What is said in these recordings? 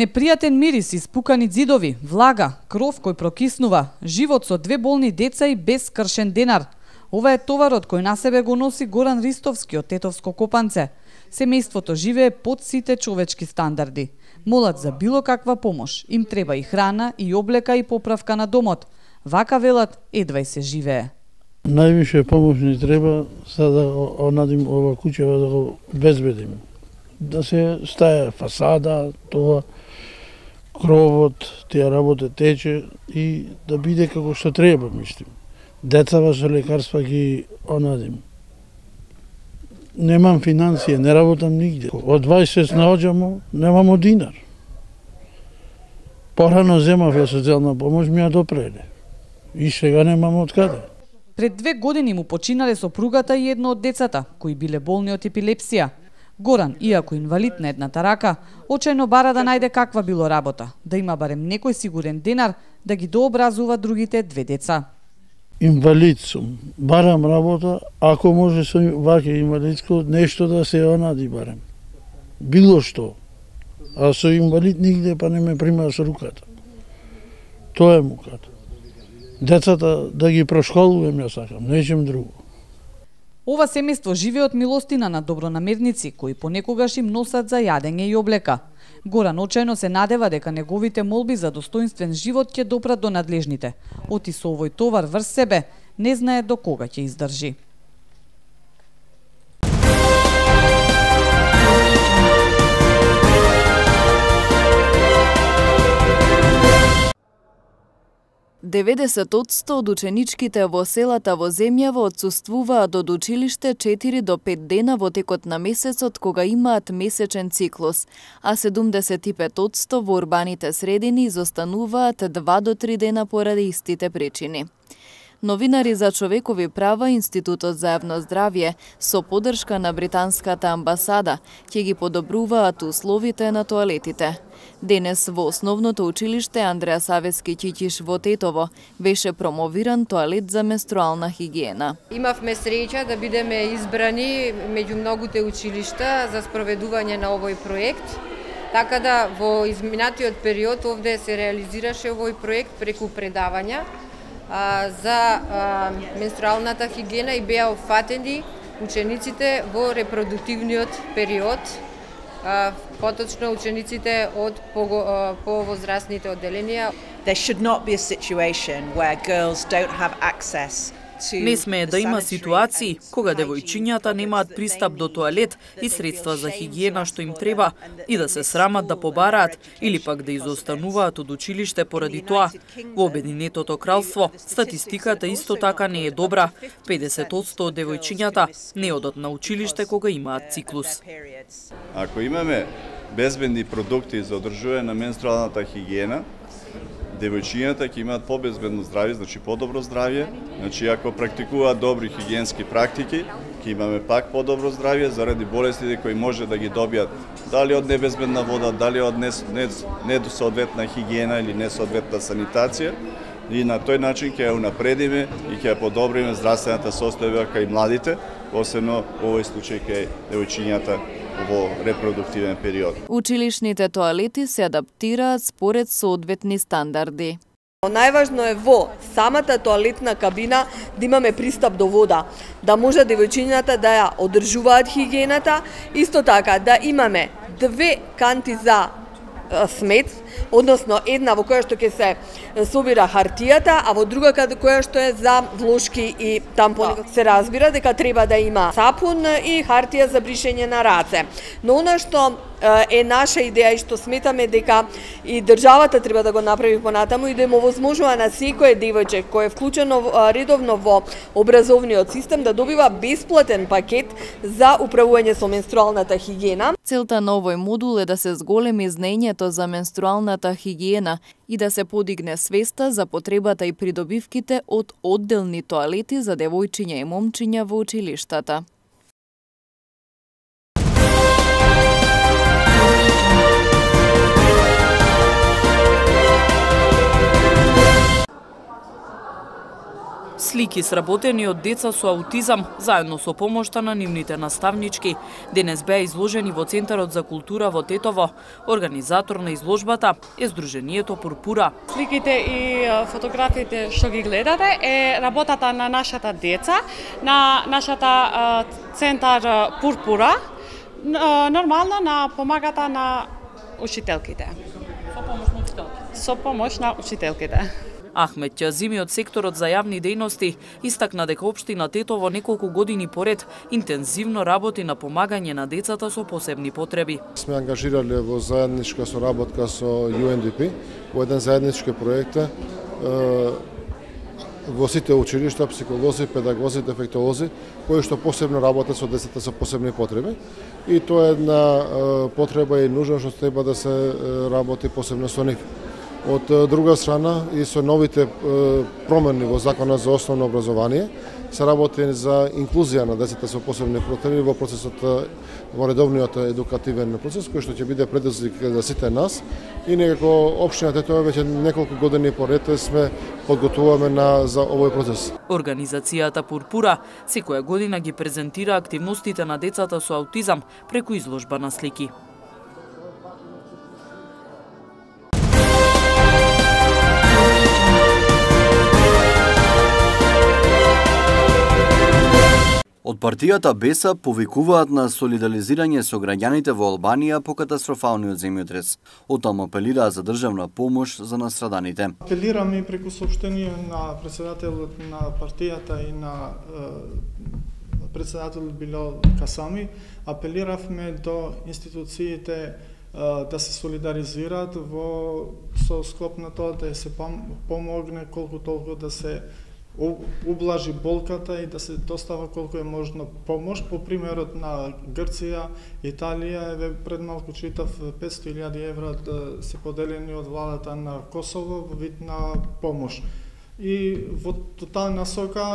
Непријатен мирис, испукани зидови, влага, кров кој прокиснува, живот со две болни деца и без кршен денар. Ова е товарот кој на себе го носи Горан Ристовски од Тетовско Копанце. Семејството живее под сите човечки стандарди. Молат за било каква помош. Им треба и храна, и облека, и поправка на домот. Вака велат, едва и се живее. Највише помош ни треба за да онадим ова куќева да го безбедим. Да се стаја фасада, тоа, кровот, тие работа тече и да биде како што треба, мислим. Децава со лекарства ги онадим немам финансија, не работам нигде. Од 20 наоѓамо, немамо динар. Порано земав ја социјална помош, ми ја допреле. И сега немам од каде. Пред две години му починале сопругата и едно од децата, кои биле болни од епилепсија. Горан, иако инвалид на едната рака, очајно бара да најде каква било работа, да има барем некој сигурен денар да ги дообразува другите две деца инвалид сум, барам работа, ако може со ваке инвалидско нешто да се онади барем. Било што. А со инвалид нигде па не ме прима со руката. Тоа е муката. Децата да ги прошколувам ја сакам, нечем друго. Ова семејство живее од милостина на добронамерници кои понекогаш им носат за јадење и облека. Горан очајно се надева дека неговите молби за достоинствен живот ќе допрат до надлежните. Оти со овој товар врз себе, не знае до кога ќе издржи. 90% од ученичките во селата во земјава отсуствуваат од училиште 4 до 5 дена во текот на месецот кога имаат месечен циклус, а 75% во урбаните средини изостануваат 2 до 3 дена поради истите причини. Новинари за човекови права Институтот за јавно здравје со поддршка на британската амбасада ќе ги подобруваат условите на тоалетите. Денес во основното училиште Андреа Савески Чичиш во Тетово беше промовиран тоалет за менструална хигиена. Имавме среќа да бидеме избрани меѓу многуте училишта за спроведување на овој проект. Така да во изминатиот период овде се реализираше овој проект преку предавања за менструалната хигиена и беа офатени учениците во репродуктивниот период, поточно учениците од повозрастните одделенија. There should not be a situation where girls don't have access Не сме да има ситуации кога девојчињата немаат пристап до тоалет и средства за хигиена што им треба и да се срамат да побараат или пак да изостануваат од училиште поради тоа. Во Обединетото кралство статистиката исто така не е добра. 50% од девојчињата не одат на училиште кога имаат циклус. Ако имаме безбедни продукти за одржување на менструалната хигиена, девојчињата ќе имаат побезбедно здравје, значи подобро здравје. Значи ако практикуваат добри хигиенски практики, ќе имаме пак подобро здравје заради болестите кои може да ги добијат. Дали од небезбедна вода, дали од недосоодветна хигиена или несоодветна санитација. И на тој начин ќе ја унапредиме и ќе ја подобриме здравствената состојба кај младите, посебно во овој случај кај девојчињата во репродуктивен период. Училишните тоалети се адаптираат според соодветни стандарди. Најважно е во самата тоалетна кабина да имаме пристап до вода, да може девојчињата да ја одржуваат хигиената, исто така да имаме две канти за смет, односно една во која што ќе се собира хартијата, а во друга каде која што е за влошки и тампони. Да. Се разбира дека треба да има сапун и хартија за бришење на раце. Но она што е наша идеја и што сметаме дека и државата треба да го направи понатаму и да им овозможува на секој девојче кој е вклучено редовно во образовниот систем да добива бесплатен пакет за управување со менструалната хигиена. Целта на овој модул е да се зголеми знаењето за менструалната хигиена и да се подигне свеста за потребата и придобивките од одделни тоалети за девојчиња и момчиња во училиштата. Слики сработени од деца со аутизам, заедно со помошта на нивните наставнички, денес беа изложени во Центарот за култура во Тетово. Организатор на изложбата е Сдруженијето Пурпура. Сликите и фотографиите што ги гледате е работата на нашата деца, на нашата Центар Пурпура, нормално на помагата на учителките. Со помош на учителките. Со помош на учителките. Ахмет Ќазими од секторот за јавни дејности истакна дека општина Тетово неколку години поред интензивно работи на помагање на децата со посебни потреби. Сме ангажирале во заедничка соработка со UNDP во еден заеднички проект во сите училишта, психолози, педагози, дефектолози, кои што посебно работат со децата со посебни потреби. И тоа е една потреба и нужна што треба да се работи посебно со нив. Од друга страна и со новите промени во Законот за основно образование се работи за инклузија на децата со посебни потреби во процесот во редовниот едукативен процес кој што ќе биде предизвик за сите нас и некако општината тоа веќе неколку години поред сме подготуваме на за овој процес. Организацијата Пурпура секоја година ги презентира активностите на децата со аутизам преку изложба на слики. Од партијата Беса повикуваат на солидаризирање со граѓаните во Албанија по катастрофалниот земјотрес. Оттаму апелира за државна помош за настраданите. Апелираме преку сообщение на председателот на партијата и на председателот Било Касами, апелиравме до институциите да се солидаризираат во со склоп на тоа да се помогне колку толку да се ублажи болката и да се достава колку е можно помош. По примерот на Грција, Италија, еве пред малку читав 500.000 евра да се поделени од владата на Косово во вид на помош. И во таа насока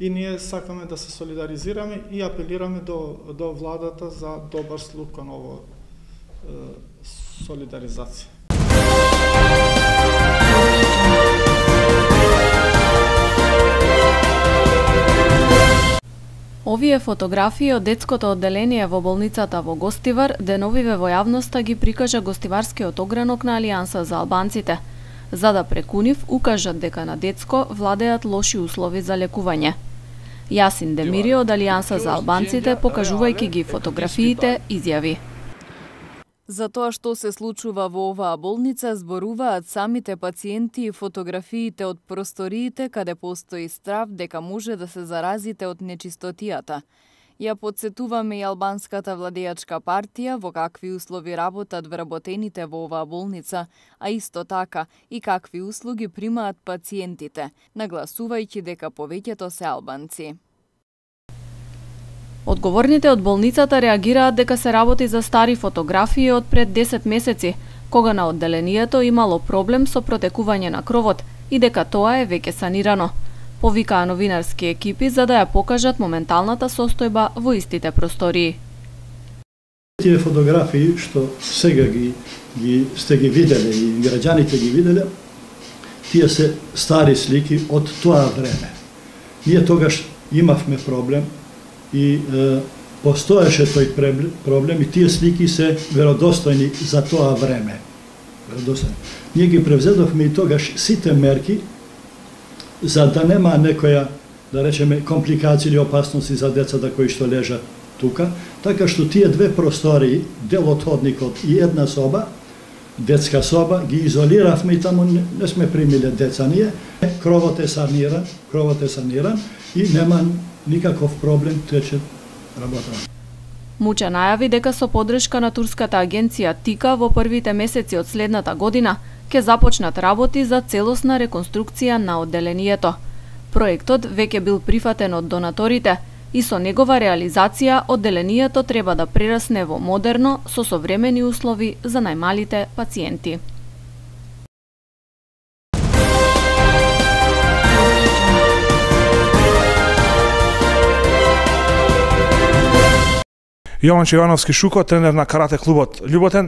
и ние сакаме да се солидаризираме и апелираме до, до владата за добар слух кон ово солидаризација. Овие фотографии од детското одделение во болницата во Гостивар деновиве во јавноста ги прикажа гостиварскиот огранок на Алијанса за албанците, за да преку нив укажат дека на детско владеат лоши услови за лекување. Јасин Демири од Алијанса за албанците, покажувајќи ги фотографиите, изјави. За тоа што се случува во оваа болница зборуваат самите пациенти и фотографиите од просториите каде постои страв дека може да се заразите од нечистотијата. Ја подсетуваме и албанската владеачка партија во какви услови работат вработените во оваа болница, а исто така и какви услуги примаат пациентите, нагласувајќи дека повеќето се албанци. Одговорните од болницата реагираат дека се работи за стари фотографии од пред 10 месеци, кога на одделението имало проблем со протекување на кровот и дека тоа е веќе санирано. Повикаа новинарски екипи за да ја покажат моменталната состојба во истите простории. Тие фотографии што сега ги, ги сте ги виделе и граѓаните ги виделе, тие се стари слики од тоа време. Ние тогаш имавме проблем и е, постоеше тој проблем и тие слики се веродостојни за тоа време. Веродостојни. Ние ги превзедовме и тогаш сите мерки за да нема некоја да речеме компликации или опасности за децата кои што лежат тука, така што тие две простории, дел и една соба, детска соба, ги изолиравме и таму не, не сме примиле деца ние. Кровот е саниран, кровот е саниран и нема никаков проблем тече работа. Муча најави дека со подршка на турската агенција ТИКА во првите месеци од следната година ќе започнат работи за целосна реконструкција на одделението. Проектот веќе бил прифатен од донаторите и со негова реализација одделението треба да прерасне во модерно со современи услови за најмалите пациенти. Јован Чевановски Шуко, тренер на карате клубот Љуботен.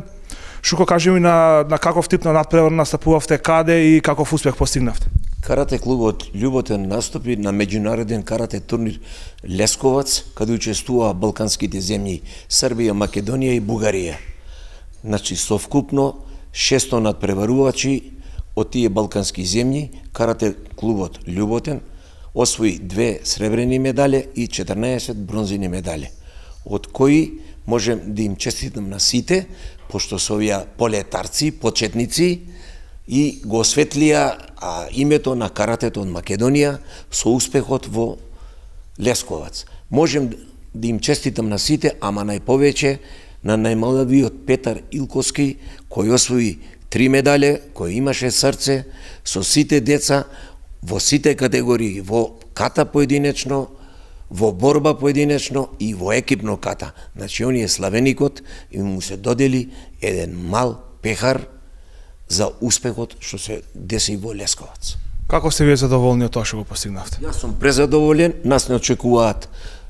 Шуко, кажи ми на, на каков тип на надпревар настапувавте, каде и каков успех постигнавте? Карате клубот Љуботен настапи на меѓународен карате турнир Лесковац, каде учествуваа балканските земји Србија, Македонија и Бугарија. Значи, совкупно 600 надпреварувачи од тие балкански земји, карате клубот Љуботен освои две сребрени медале и 14 бронзени медале, од кои можем да им честитам на сите, пошто се овие полетарци, почетници, и го осветлија а, името на каратето од Македонија со успехот во Лесковац. Можем да им честитам на сите, ама најповеќе на најмалавиот Петар Илковски, кој освои три медале, кој имаше срце со сите деца во сите категории, во ката поединечно, во борба поединечно и во екипно ката. Значи, он е славеникот и му се додели еден мал пехар за успехот што се деси во Лесковац. Како сте вие задоволни од тоа што го постигнавте? Јас сум презадоволен, нас не очекуваат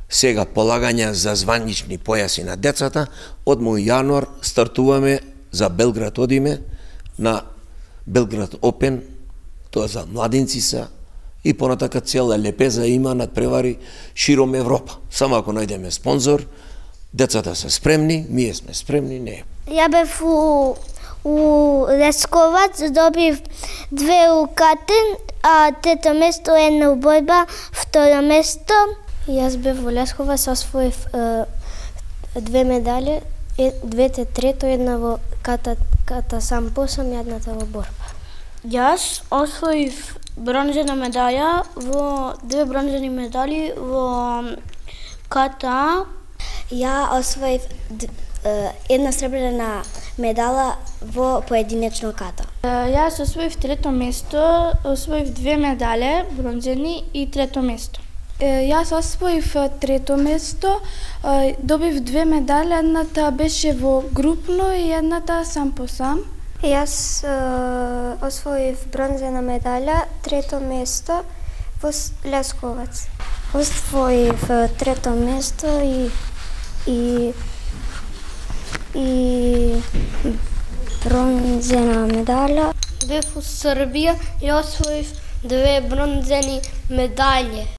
сега полагања за званични појаси на децата. Од мој јануар стартуваме за Белград одиме на Белград Опен, тоа за младинци са, и понатака цела лепеза има над превари широм Европа. Само ако најдеме спонзор, децата се спремни, ние сме спремни, не. Ја бев у, у Лесковац, добив две укатен, а трето место една убојба, второ место. Јас бев во Лесковац, освоив две медали, двете трето, една во ката, ката сам посам едната во борба. Јас освоив бронзена медаја во две бронзени медали во ката. Ја освоив една сребрена медала во поединечно ката. Јас освоив трето место, освоив две медале бронзени и трето место. Јас освоив трето место, добив две медали, едната беше во групно и едната сам по сам. Јас е, освоив бронзена медаља, трето место во Лесковац. Освоив э, трето место и и и бронзена медаља. Бев во Србија и освоив две бронзени медаље.